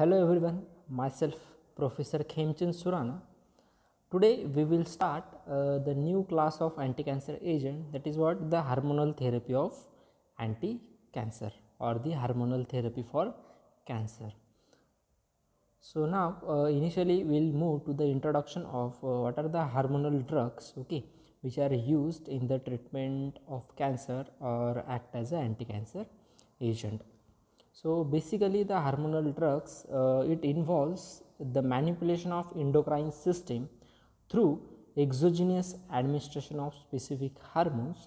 Hello everyone, myself Professor Khemchand Surana. Today we will start uh, the new class of anti-cancer agent that is what the hormonal therapy of anti-cancer or the hormonal therapy for cancer. So now uh, initially we'll move to the introduction of uh, what are the hormonal drugs okay which are used in the treatment of cancer or act as an anti-cancer agent. So basically the hormonal drugs uh, it involves the manipulation of endocrine system through exogenous administration of specific hormones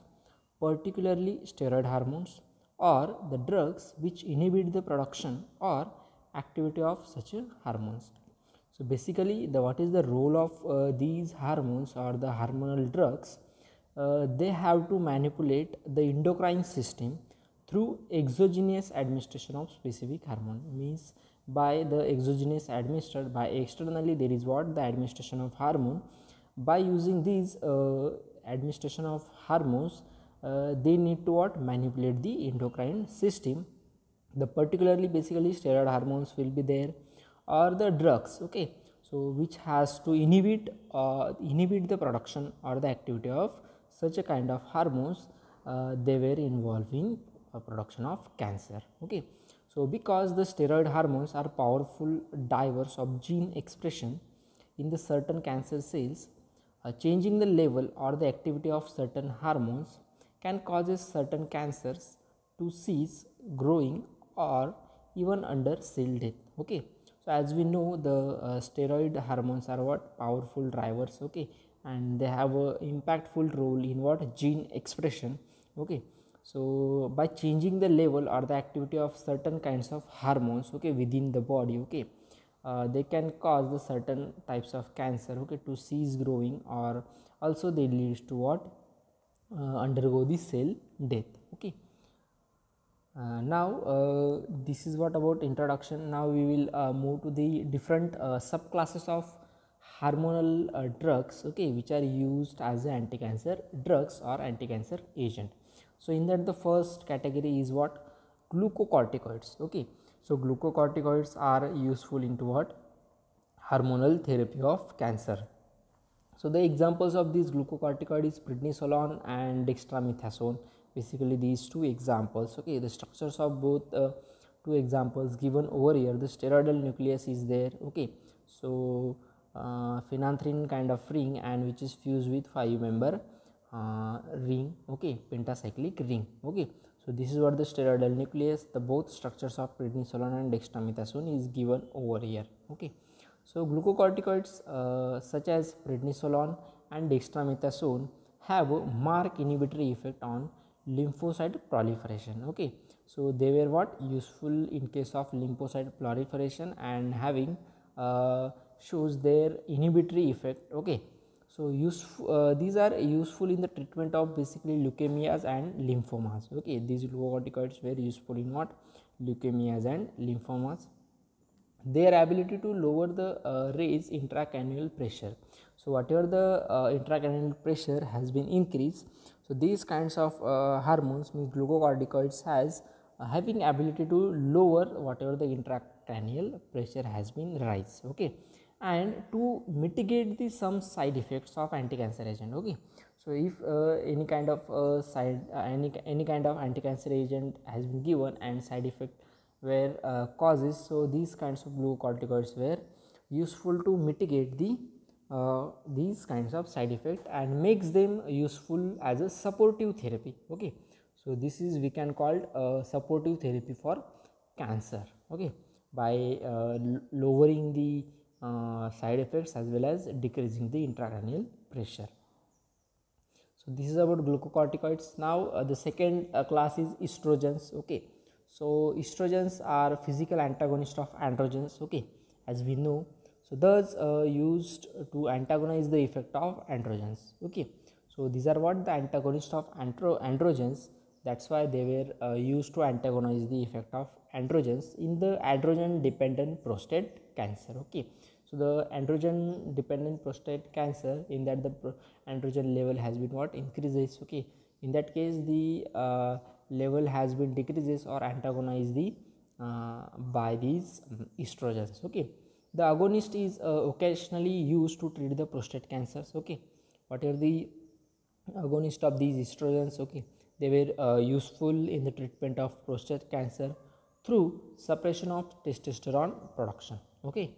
particularly steroid hormones or the drugs which inhibit the production or activity of such hormones. So basically the what is the role of uh, these hormones or the hormonal drugs uh, they have to manipulate the endocrine system through exogenous administration of specific hormone means by the exogenous administered by externally there is what? The administration of hormone. By using these uh, administration of hormones uh, they need to what? Manipulate the endocrine system. The particularly basically steroid hormones will be there or the drugs okay? So which has to inhibit uh, inhibit the production or the activity of such a kind of hormones uh, they were involving production of cancer okay? So because the steroid hormones are powerful drivers of gene expression in the certain cancer cells uh, changing the level or the activity of certain hormones can causes certain cancers to cease growing or even under cell death okay? So as we know the uh, steroid hormones are what? Powerful drivers okay? And they have a impactful role in what? Gene expression okay so by changing the level or the activity of certain kinds of hormones okay within the body okay uh, they can cause the certain types of cancer okay to cease growing or also they leads to what? Uh, undergo the cell death okay. Uh, now uh, this is what about introduction. Now we will uh, move to the different uh, subclasses of hormonal uh, drugs okay which are used as anti-cancer drugs or anti-cancer agent so in that the first category is what? Glucocorticoids. Okay. So glucocorticoids are useful into what? Hormonal therapy of cancer. So the examples of these glucocorticoid is prednisolone and dextromethasone. Basically these two examples. Okay. The structures of both uh, two examples given over here the steroidal nucleus is there. Okay. So uh, phenanthrene kind of ring and which is fused with five member uh, ring okay pentacyclic ring okay. So this is what the steroidal nucleus the both structures of prednisolone and dextromethasone is given over here okay. So glucocorticoids uh, such as prednisolone and dextromethasone have a marked inhibitory effect on lymphocyte proliferation okay. So they were what? Useful in case of lymphocyte proliferation and having uh, shows their inhibitory effect okay so uh, these are useful in the treatment of basically leukemias and lymphomas. Okay these glucocorticoids were useful in what? Leukemias and lymphomas. Their ability to lower the uh, raise intracranial pressure. So whatever the uh, intracranial pressure has been increased so these kinds of uh, hormones means glucocorticoids has uh, having ability to lower whatever the intracranial pressure has been rise okay and to mitigate the some side effects of anti-cancer agent okay? So if uh, any kind of uh, side uh, any any kind of anti-cancer agent has been given and side effect were uh, causes so these kinds of glucocorticoids were useful to mitigate the uh, these kinds of side effect and makes them useful as a supportive therapy okay? So this is we can call uh, supportive therapy for cancer okay? By uh, lowering the uh, side effects as well as decreasing the intracranial pressure. So this is about glucocorticoids. Now uh, the second uh, class is estrogens. Okay. So estrogens are physical antagonist of androgens. Okay. As we know so those uh, used to antagonize the effect of androgens. Okay. So these are what the antagonist of andro androgens. That's why they were uh, used to antagonize the effect of androgens in the androgen dependent prostate cancer. Okay so the androgen dependent prostate cancer in that the androgen level has been what? Increases okay. In that case the uh, level has been decreases or antagonized the uh, by these um, estrogens okay. The agonist is uh, occasionally used to treat the prostate cancers okay. What are the agonist of these estrogens okay? They were uh, useful in the treatment of prostate cancer through suppression of testosterone production okay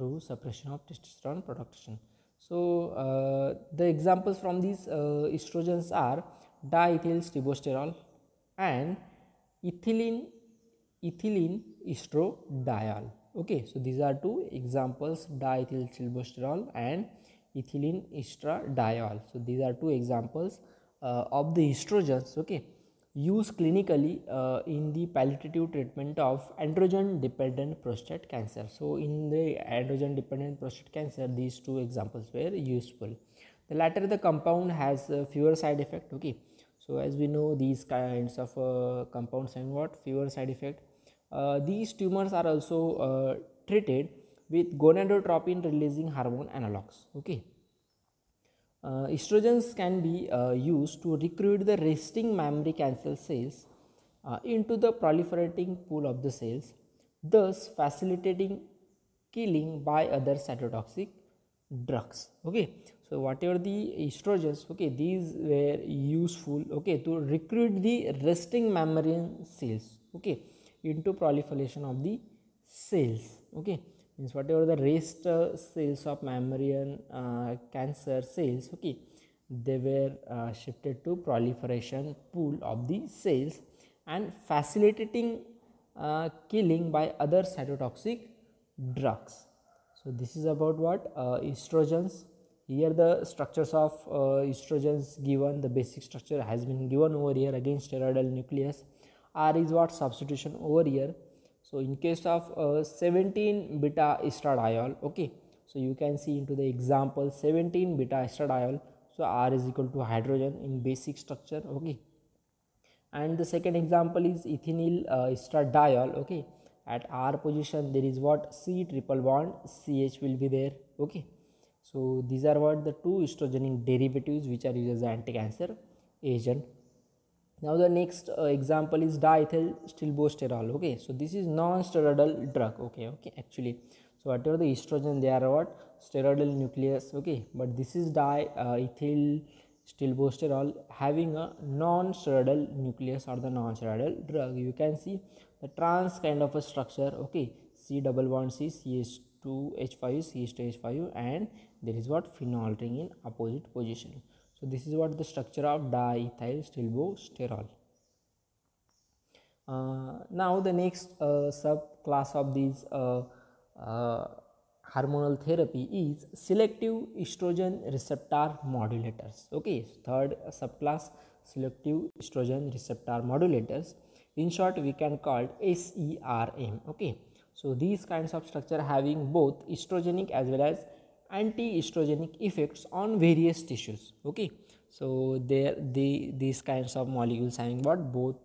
through suppression of testosterone production. So uh, the examples from these uh, estrogens are diethylstilbestrol and ethinyl ethinyl estradiol okay so these are two examples diethylstilbestrol and ethinyl estradiol. So these are two examples uh, of the estrogens. Okay used clinically uh, in the palliative treatment of androgen dependent prostate cancer. So in the androgen dependent prostate cancer these two examples were useful. The latter the compound has fewer side effect okay? So as we know these kinds of uh, compounds and what? Fewer side effect. Uh, these tumors are also uh, treated with gonadotropin releasing hormone analogs okay uh, estrogens can be uh, used to recruit the resting mammary cancer cells uh, into the proliferating pool of the cells, thus facilitating killing by other cytotoxic drugs. Okay, so whatever the estrogens, okay, these were useful, okay, to recruit the resting mammary cells, okay, into proliferation of the cells, okay means whatever the rest uh, cells of mammalian uh, cancer cells okay they were uh, shifted to proliferation pool of the cells and facilitating uh, killing by other cytotoxic drugs. So this is about what uh, estrogens. Here the structures of uh, estrogens given the basic structure has been given over here again steroidal nucleus. R is what substitution over here so, in case of uh, 17 beta estradiol, okay. So, you can see into the example 17 beta estradiol. So, R is equal to hydrogen in basic structure, okay. And the second example is ethinyl uh, estradiol, okay. At R position there is what C triple bond CH will be there, okay. So, these are what the two estrogenic derivatives which are used as anti-cancer agent now the next uh, example is diethylstilbestrol okay? So this is non-steroidal drug okay okay actually. So whatever the estrogen they are what? Steroidal nucleus okay? But this is diethyl stilbestrol having a non-steroidal nucleus or the non-steroidal drug. You can see the trans kind of a structure okay? C double bond c ch2 h5 ch2 h5 and there is what? Phenol ring in opposite position so this is what the structure of diethylstilbestrol. Uh, now the next uh, subclass of these uh, uh, hormonal therapy is selective estrogen receptor modulators. Okay, third subclass selective estrogen receptor modulators. In short, we can call it SERM. Okay, so these kinds of structure having both estrogenic as well as anti-estrogenic effects on various tissues okay? So there the these kinds of molecules having what? Both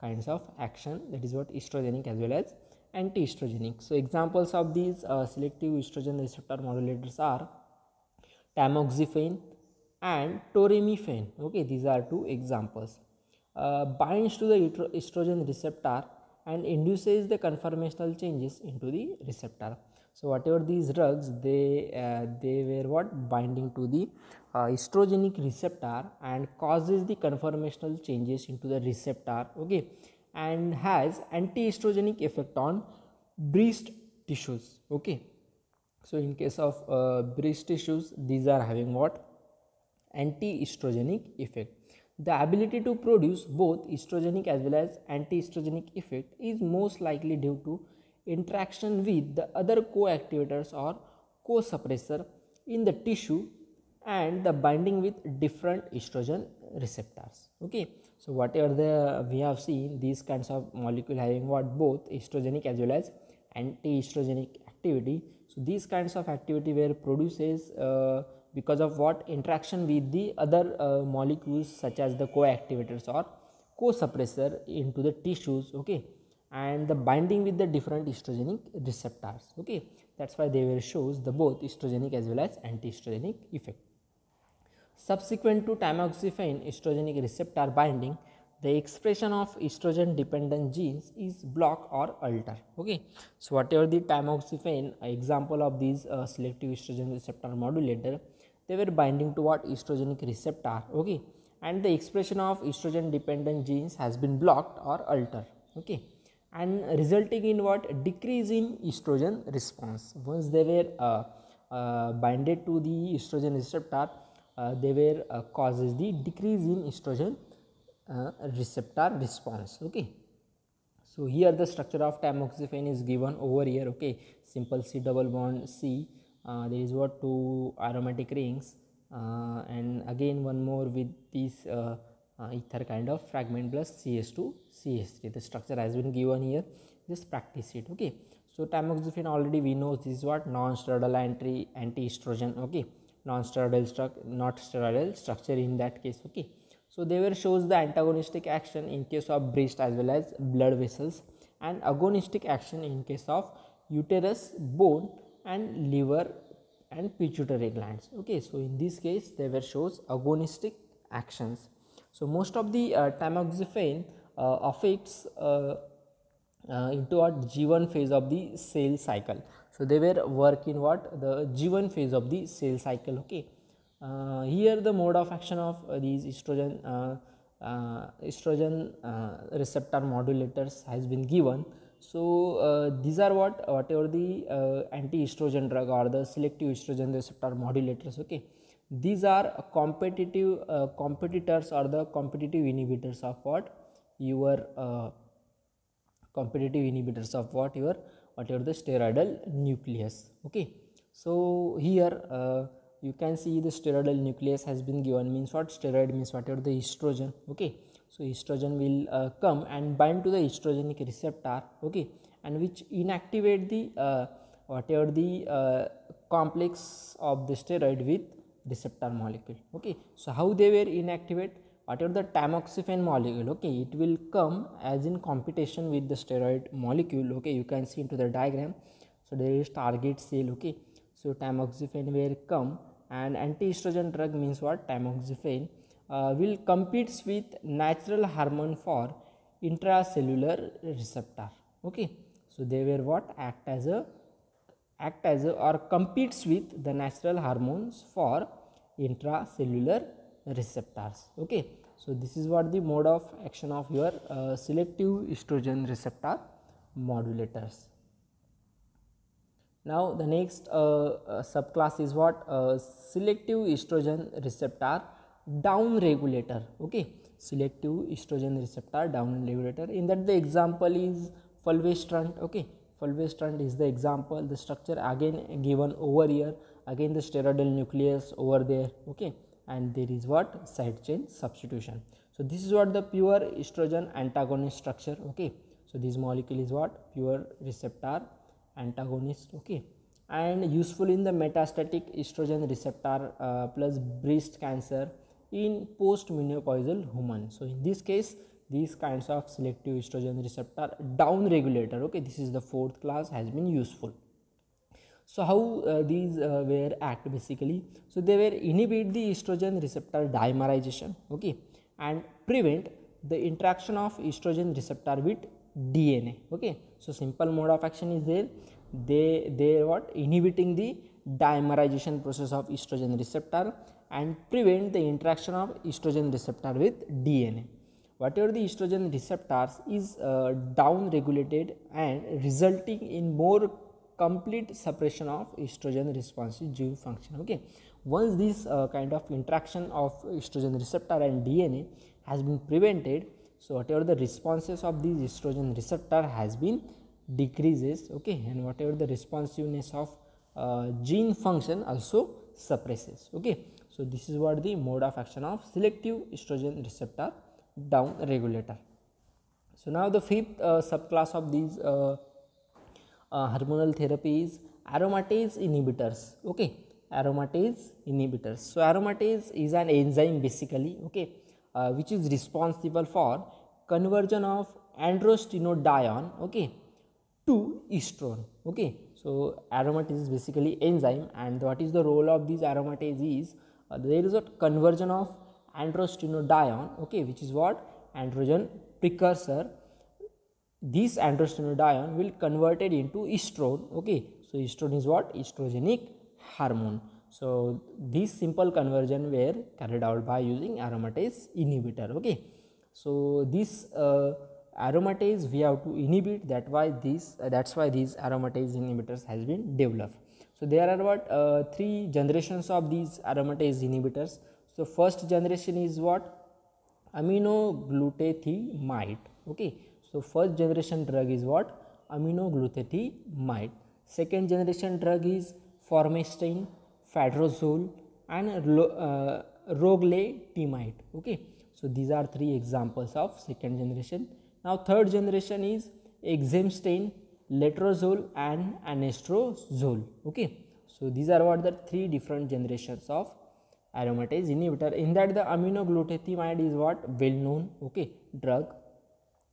kinds of action that is what estrogenic as well as anti-estrogenic. So examples of these uh, selective estrogen receptor modulators are tamoxifen and toremifene okay? These are two examples. Uh, binds to the estrogen receptor and induces the conformational changes into the receptor so whatever these drugs they uh, they were what? Binding to the uh, estrogenic receptor and causes the conformational changes into the receptor okay? And has anti-estrogenic effect on breast tissues okay? So in case of uh, breast tissues these are having what? Anti-estrogenic effect. The ability to produce both estrogenic as well as anti-estrogenic effect is most likely due to interaction with the other co-activators or co-suppressor in the tissue and the binding with different estrogen receptors. Okay? So whatever the we have seen these kinds of molecule having what? Both estrogenic as well as anti-estrogenic activity. So these kinds of activity where produces uh, because of what? Interaction with the other uh, molecules such as the co-activators or co-suppressor into the tissues. Okay and the binding with the different estrogenic receptors okay? That's why they were shows the both estrogenic as well as anti-estrogenic effect. Subsequent to tamoxifen estrogenic receptor binding the expression of estrogen dependent genes is block or alter okay? So whatever the tamoxifen example of these uh, selective estrogen receptor modulator they were binding to what? Estrogenic receptor okay? And the expression of estrogen dependent genes has been blocked or altered okay and resulting in what? Decrease in estrogen response. Once they were uh, uh, binded to the estrogen receptor uh, they were uh, causes the decrease in estrogen uh, receptor response. Okay. So here the structure of tamoxifen is given over here. Okay. Simple c double bond c uh, there is what? Two aromatic rings uh, and again one more with this uh, ether kind of fragment plus cs2 cs3 the structure has been given here. Just practice it okay? So tamoxifen already we know this is what? Non-steroidal anti anti-estrogen okay? Non-steroidal struct not steroidal structure in that case okay? So they were shows the antagonistic action in case of breast as well as blood vessels and agonistic action in case of uterus bone and liver and pituitary glands okay? So in this case they were shows agonistic actions so most of the uh, tamoxifen uh, affects uh, uh, into what G1 phase of the cell cycle. So they were work in what the G1 phase of the cell cycle. Okay. Uh, here the mode of action of uh, these estrogen uh, uh, estrogen uh, receptor modulators has been given. So these are what whatever the anti-estrogen drug or the selective estrogen receptor modulators. Okay. These are competitive competitors or the competitive inhibitors of what? Your competitive inhibitors of what? Your whatever the steroidal nucleus. Okay. So here uh, you can see the steroidal nucleus has been given means what? Steroid means whatever the estrogen. Okay. So estrogen will uh, come and bind to the estrogenic receptor. Okay. And which inactivate the uh, whatever the uh, complex of the steroid with receptor molecule okay? So how they were inactivate? Whatever the tamoxifen molecule okay? It will come as in competition with the steroid molecule okay? You can see into the diagram. So there is target cell okay? So tamoxifen will come and anti-estrogen drug means what? Tamoxifen uh, will competes with natural hormone for intracellular receptor okay? So they were what? Act as a act as a or competes with the natural hormones for intracellular receptors. Okay. So this is what the mode of action of your uh, selective estrogen receptor modulators. Now the next uh, uh, subclass is what uh, selective estrogen receptor down regulator okay. Selective estrogen receptor down regulator in that the example is fulvestrant. Okay. Fulvestrant is the example the structure again given over here again the steroidal nucleus over there okay and there is what side chain substitution. So, this is what the pure estrogen antagonist structure okay. So, this molecule is what pure receptor antagonist okay and useful in the metastatic estrogen receptor uh, plus breast cancer in post menopausal human. So, in this case these kinds of selective estrogen receptor down regulator okay this is the fourth class has been useful. So, how uh, these uh, were act basically? So, they were inhibit the estrogen receptor dimerization okay, and prevent the interaction of estrogen receptor with DNA. Okay. So, simple mode of action is there they they what inhibiting the dimerization process of estrogen receptor and prevent the interaction of estrogen receptor with DNA. Whatever the estrogen receptors is uh, down regulated and resulting in more complete suppression of estrogen responsive gene function okay? Once this uh, kind of interaction of estrogen receptor and dna has been prevented so whatever the responses of these estrogen receptor has been decreases okay? And whatever the responsiveness of uh, gene function also suppresses okay? So this is what the mode of action of selective estrogen receptor down regulator. So now the fifth uh, subclass of these uh, uh, hormonal therapies aromatase inhibitors okay? Aromatase inhibitors. So aromatase is an enzyme basically okay? Uh, which is responsible for conversion of androstenedione okay to estrone okay? So aromatase is basically enzyme and what is the role of these aromatase is uh, there is a conversion of androstenedione okay which is what? Androgen precursor this androstenedione will converted into estrone okay? So estrone is what? Estrogenic hormone. So this simple conversion were carried out by using aromatase inhibitor okay? So this uh, aromatase we have to inhibit that why this uh, that's why these aromatase inhibitors has been developed. So there are what uh, three generations of these aromatase inhibitors. So first generation is what? Aminoglutethimide okay so first generation drug is what? Aminoglutethimide second generation drug is formestane fadrozole and uh, rogletimide okay. So these are three examples of second generation. Now third generation is exemestane letrozole and anastrozole. Okay. So these are what the three different generations of aromatase inhibitor. In that the aminoglutethimide is what? Well known. Okay. Drug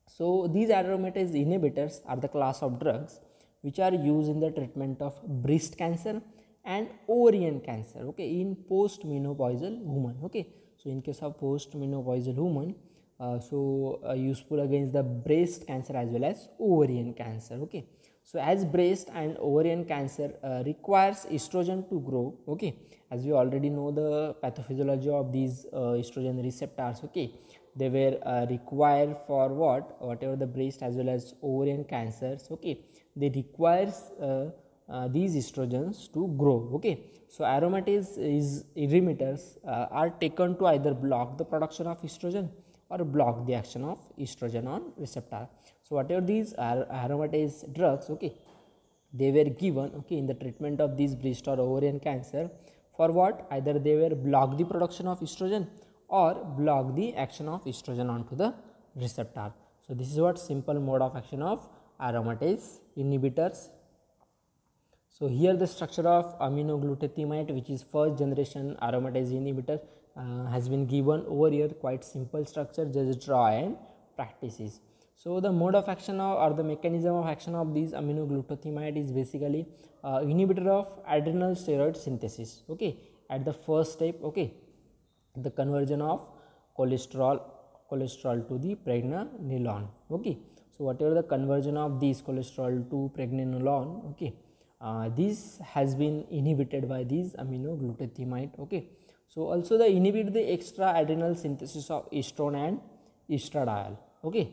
so these aromatase inhibitors are the class of drugs which are used in the treatment of breast cancer and ovarian cancer okay in post menopausal woman okay. So in case of post menopausal woman uh, so uh, useful against the breast cancer as well as ovarian cancer okay so as breast and ovarian cancer uh, requires estrogen to grow okay? As we already know the pathophysiology of these uh, estrogen receptors okay? They were uh, required for what? Whatever the breast as well as ovarian cancers okay? They requires uh, uh, these estrogens to grow okay? So aromatase is inhibitors uh, are taken to either block the production of estrogen or block the action of estrogen on receptor. So whatever these are aromatase drugs okay they were given okay in the treatment of these breast or ovarian cancer for what? Either they were block the production of estrogen or block the action of estrogen onto the receptor. So this is what simple mode of action of aromatase inhibitors. So here the structure of aminoglutethimide which is first generation aromatase inhibitor uh, has been given over here quite simple structure just draw and practices. So the mode of action of, or the mechanism of action of these aminoglutethimide is basically uh, inhibitor of adrenal steroid synthesis okay? At the first step okay? The conversion of cholesterol cholesterol to the pregnenolone okay? So whatever the conversion of these cholesterol to pregnenolone okay? Uh, this has been inhibited by these aminoglutethimide okay so also the inhibit the extra adrenal synthesis of estrone and estradiol. Okay?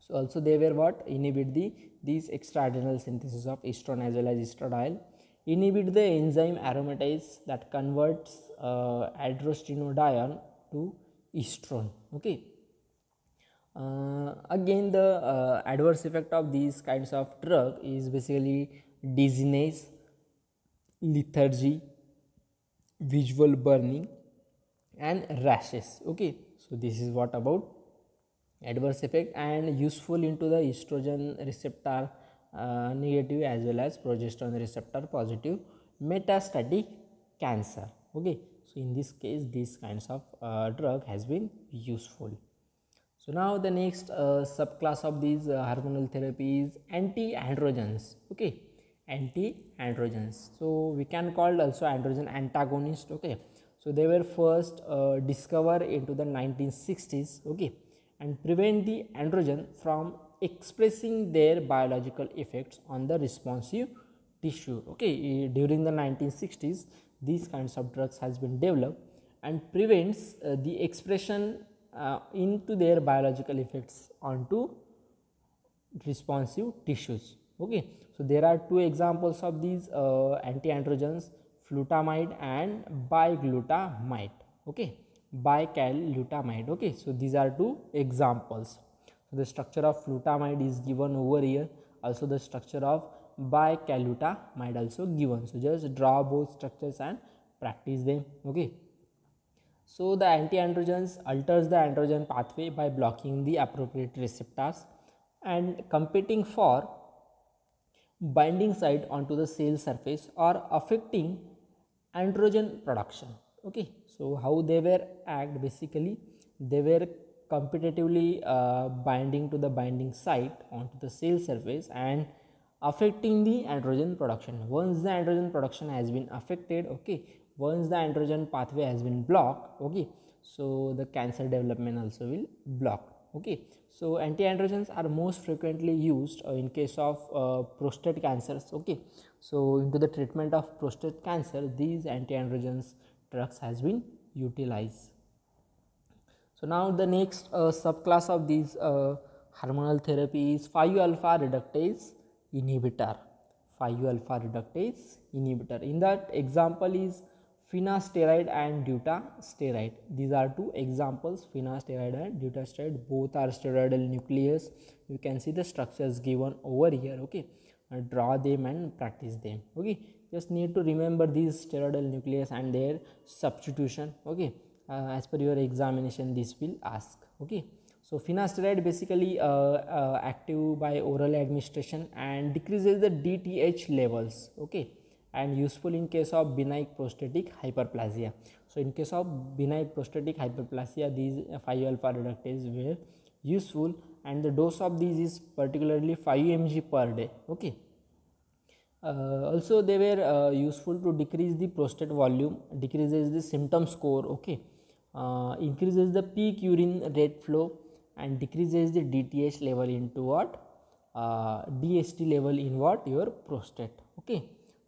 So also they were what? Inhibit the these extra adrenal synthesis of estrone as well as estradiol. Inhibit the enzyme aromatase that converts uh, to estrone. Okay? Uh, again the uh, adverse effect of these kinds of drug is basically dizziness lethargy visual burning and rashes. Okay so this is what about adverse effect and useful into the estrogen receptor uh, negative as well as progesterone receptor positive metastatic cancer. Okay so in this case these kinds of uh, drug has been useful. So now the next uh, subclass of these uh, hormonal therapies anti-androgens. Okay anti-androgens. So we can call also androgen antagonist okay? So they were first uh, discovered into the 1960s okay? And prevent the androgen from expressing their biological effects on the responsive tissue okay? During the 1960s these kinds of drugs has been developed and prevents uh, the expression uh, into their biological effects onto responsive tissues okay. So there are two examples of these uh, anti-androgens flutamide and bicalutamide okay. Bicalutamide okay. So these are two examples. So the structure of flutamide is given over here. Also the structure of bicalutamide also given. So just draw both structures and practice them. Okay. So the anti-androgens alters the androgen pathway by blocking the appropriate receptors and competing for binding site onto the cell surface or affecting androgen production. Okay so how they were act basically they were competitively uh, binding to the binding site onto the cell surface and affecting the androgen production. Once the androgen production has been affected okay once the androgen pathway has been blocked okay so the cancer development also will block. Okay so anti-androgens are most frequently used uh, in case of uh, prostate cancers okay? So into the treatment of prostate cancer these anti-androgens drugs has been utilized. So now the next uh, subclass of these uh, hormonal therapy is 5 alpha reductase inhibitor. 5 alpha reductase inhibitor. In that example is finasteride and dutasteride. These are two examples finasteride and dutasteride. Both are steroidal nucleus. You can see the structures given over here okay? Uh, draw them and practice them okay? Just need to remember these steroidal nucleus and their substitution okay? Uh, as per your examination this will ask okay? So finasteride basically uh, uh, active by oral administration and decreases the DTH levels okay and useful in case of benign prostatic hyperplasia. So, in case of benign prostatic hyperplasia these 5 alpha reductase were useful and the dose of these is particularly 5 mg per day. Okay. Uh, also they were uh, useful to decrease the prostate volume, decreases the symptom score, okay, uh, increases the peak urine rate flow and decreases the DTH level into what uh, DST level in what your prostate, okay.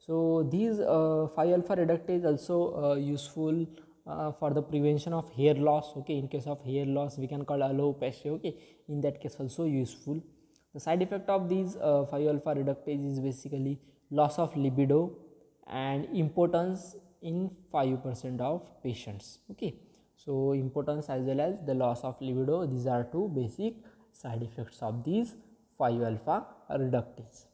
So, these uh, 5 alpha reductase also uh, useful uh, for the prevention of hair loss okay? In case of hair loss we can call alopecia okay? In that case also useful. The side effect of these uh, 5 alpha reductase is basically loss of libido and impotence in 5% of patients okay? So impotence as well as the loss of libido these are two basic side effects of these 5 alpha reductase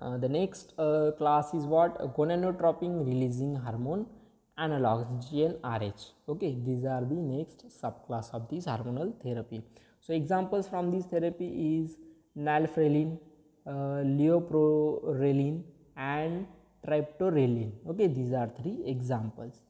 uh, the next uh, class is what gonadotropin releasing hormone analogs GnRH. Okay, these are the next subclass of this hormonal therapy. So examples from this therapy is nalfrelin, uh, leuprorelin and triptorelin. Okay, these are three examples.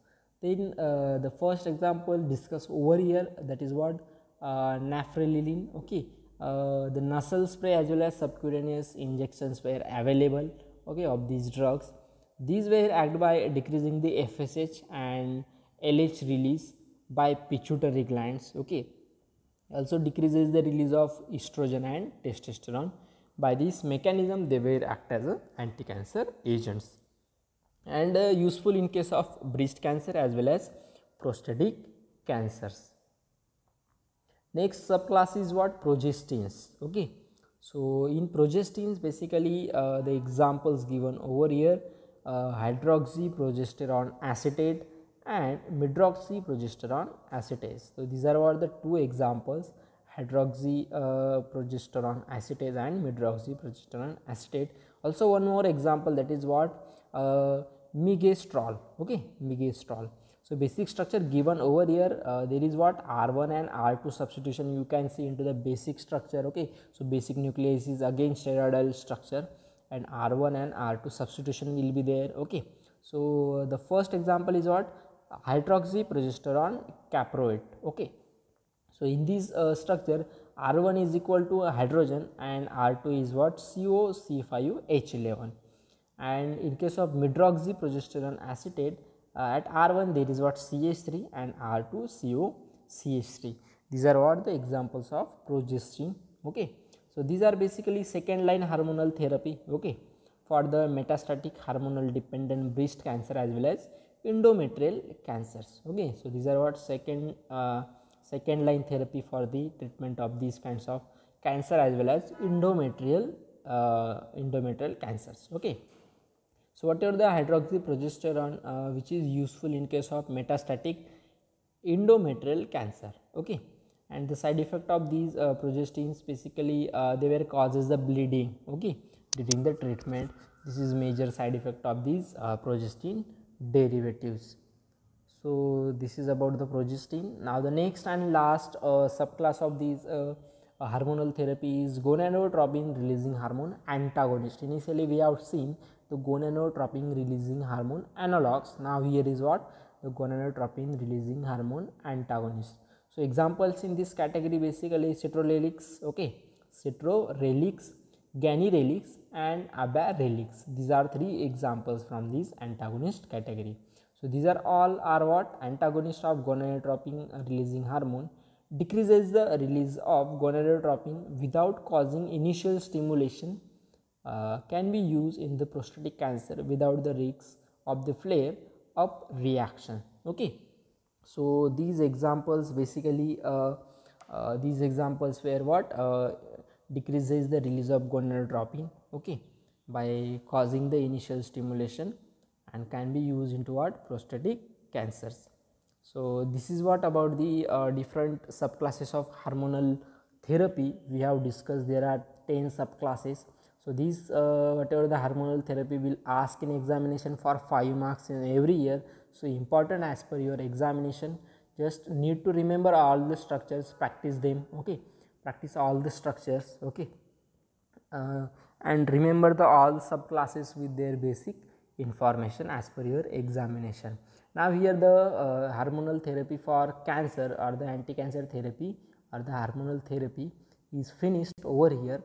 Then uh, the first example discussed over here that is what uh, nafrelin. Okay, uh, the nasal spray as well as subcutaneous injections were available okay of these drugs. These were act by decreasing the fsh and lh release by pituitary glands okay. Also decreases the release of estrogen and testosterone. By this mechanism they were act as anti-cancer agents. And uh, useful in case of breast cancer as well as prostatic cancers Next subclass is what progestins. Okay. So, in progestins basically uh, the examples given over here uh, hydroxyprogesterone acetate and medroxyprogesterone acetate. So, these are what the two examples hydroxyprogesterone uh, acetate and medroxyprogesterone acetate. Also one more example that is what uh, megestrol. Okay, megestrol. So, basic structure given over here uh, there is what R1 and R2 substitution you can see into the basic structure okay. So, basic nucleus is again steroidal structure and R1 and R2 substitution will be there okay. So, the first example is what hydroxyprogesterone caproate okay. So, in this uh, structure R1 is equal to a hydrogen and R2 is what COC5H11 and in case of medroxyprogesterone acetate uh, at R1 there is what? CH3 and R2 CO CH3 these are what the examples of progesterone. okay? So these are basically second line hormonal therapy okay? For the metastatic hormonal dependent breast cancer as well as endometrial cancers okay? So these are what? Second uh, second line therapy for the treatment of these kinds of cancer as well as endometrial uh, endometrial cancers okay so, whatever the hydroxyprogesterone uh, which is useful in case of metastatic endometrial cancer okay and the side effect of these uh, progestins basically uh, they were causes the bleeding okay during the treatment this is major side effect of these uh, progestin derivatives. So, this is about the progestin. Now, the next and last uh, subclass of these uh, hormonal therapy is gonadotropin releasing hormone antagonist. Initially, we have seen the gonadotropin releasing hormone analogs. Now here is what the gonadotropin releasing hormone antagonist. So examples in this category basically cetrorelix, okay, cetrorelix, ganirelix and abarelix. These are three examples from this antagonist category. So so these are all are what antagonist of gonadotropin releasing hormone decreases the release of gonadotropin without causing initial stimulation uh, can be used in the prostatic cancer without the risks of the flare up reaction. Okay. So these examples basically uh, uh, these examples were what? Uh, decreases the release of gonadotropin okay by causing the initial stimulation and can be used into what? Prostatic cancers. So this is what about the uh, different subclasses of hormonal therapy we have discussed. There are 10 subclasses so these uh, whatever the hormonal therapy will ask in examination for 5 marks in every year. So important as per your examination. Just need to remember all the structures practice them okay? Practice all the structures okay? Uh, and remember the all subclasses with their basic information as per your examination. Now here the uh, hormonal therapy for cancer or the anti-cancer therapy or the hormonal therapy is finished over here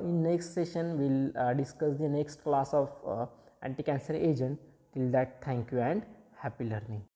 in next session we will uh, discuss the next class of uh, anti-cancer agent. Till that thank you and happy learning